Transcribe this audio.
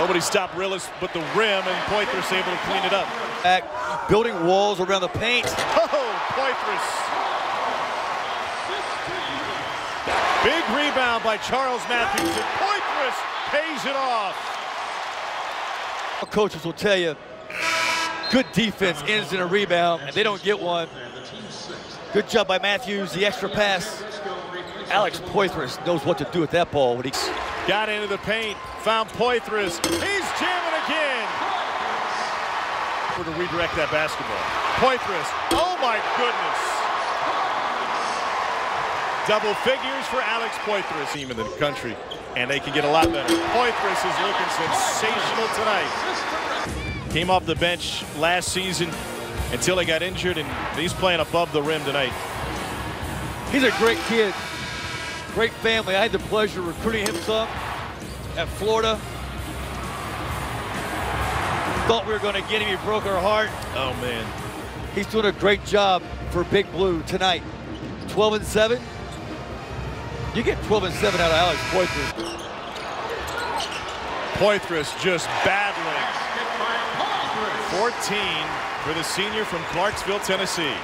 Nobody stopped Willis but the rim, and Poythress able to clean it up. Back, building walls around the paint. Oh, Poythress. Big rebound by Charles Matthews, and Poythress pays it off. Coaches will tell you, good defense ends in a rebound, and they don't get one. Good job by Matthews, the extra pass. Alex Poythress knows what to do with that ball when he got into the paint, found Poythress. He's jamming again. For to redirect that basketball. Poythress, Oh my goodness. Double figures for Alex Poythress. team in the country, and they can get a lot better. Poythress is looking sensational tonight. Came off the bench last season until he got injured, and he's playing above the rim tonight. He's a great kid. Great family. I had the pleasure of recruiting him some at Florida. Thought we were going to get him. He broke our heart. Oh, man. He's doing a great job for Big Blue tonight. 12 and 7. You get 12 and 7 out of Alex Poythress. Poythress just battling. 14 for the senior from Clarksville, Tennessee.